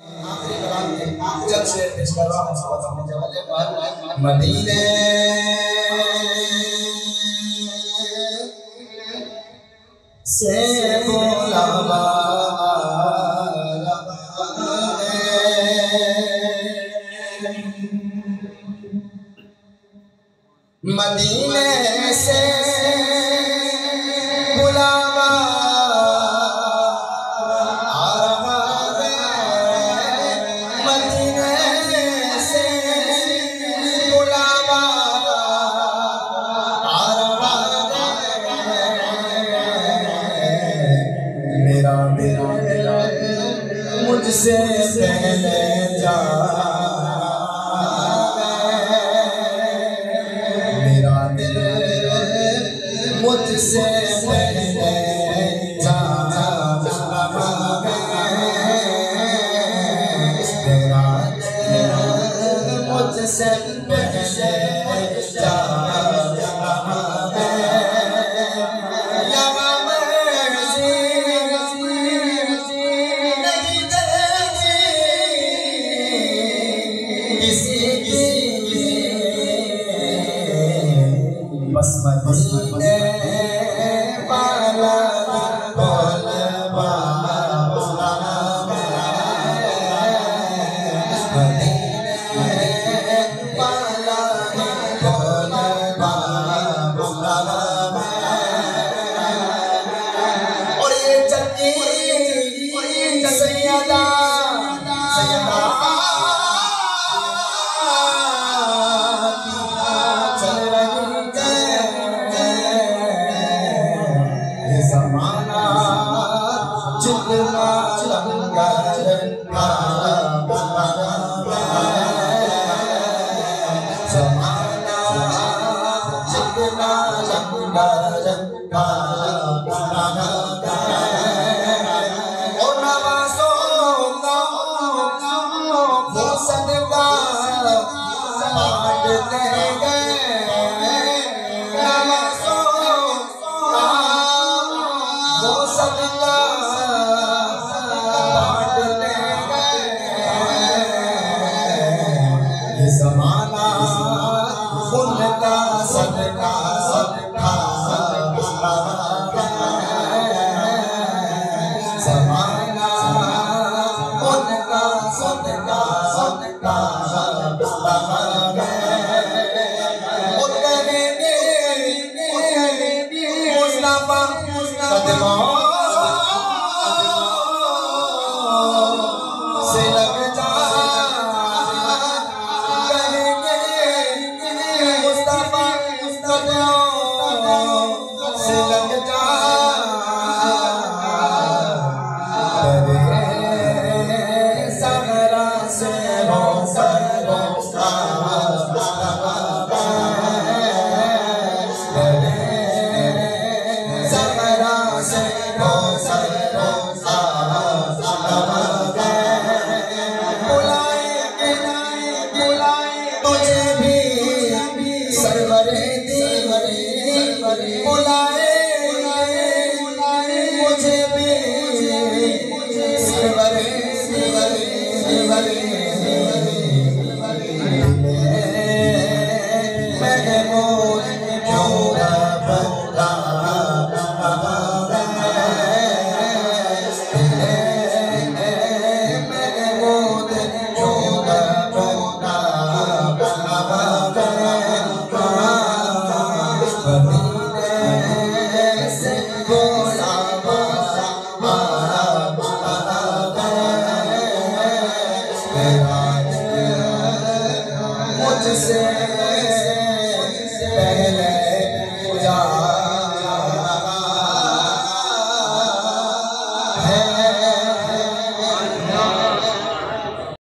जब से मदीने से बोला मदीने से say पाल Amen. Oh. Sila say